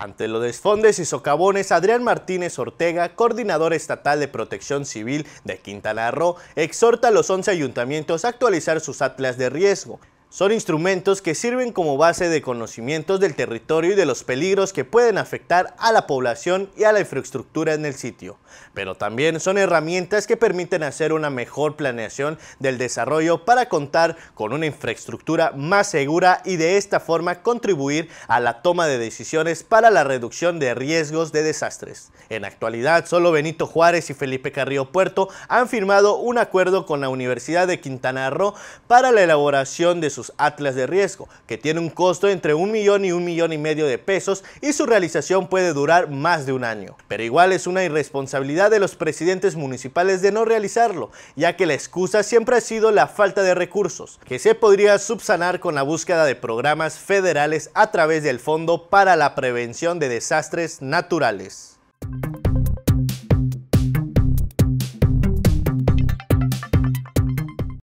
Ante los desfondes y socavones, Adrián Martínez Ortega, coordinador estatal de protección civil de Quintana Roo, exhorta a los 11 ayuntamientos a actualizar sus atlas de riesgo. Son instrumentos que sirven como base de conocimientos del territorio y de los peligros que pueden afectar a la población y a la infraestructura en el sitio. Pero también son herramientas que permiten hacer una mejor planeación del desarrollo para contar con una infraestructura más segura y de esta forma contribuir a la toma de decisiones para la reducción de riesgos de desastres. En actualidad, solo Benito Juárez y Felipe Carrillo Puerto han firmado un acuerdo con la Universidad de Quintana Roo para la elaboración de sus atlas de riesgo, que tiene un costo entre un millón y un millón y medio de pesos y su realización puede durar más de un año. Pero igual es una irresponsabilidad de los presidentes municipales de no realizarlo, ya que la excusa siempre ha sido la falta de recursos, que se podría subsanar con la búsqueda de programas federales a través del Fondo para la Prevención de Desastres Naturales.